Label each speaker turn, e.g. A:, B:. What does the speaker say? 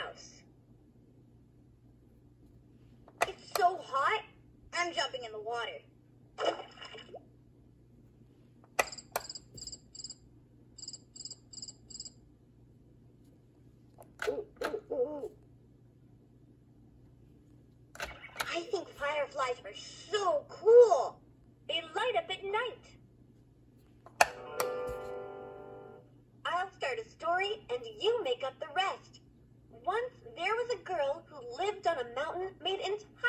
A: house. It's so hot, I'm jumping in the water. I think fireflies are so cool. They light up at night. I'll start a story and you lived on a mountain made entirely